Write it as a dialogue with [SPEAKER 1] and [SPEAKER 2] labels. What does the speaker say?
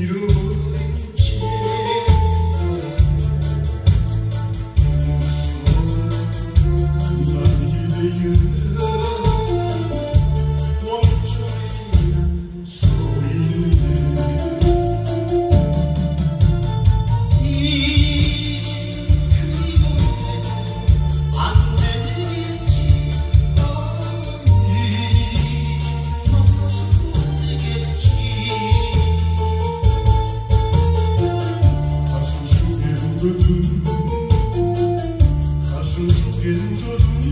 [SPEAKER 1] you. Karsız gelin tadım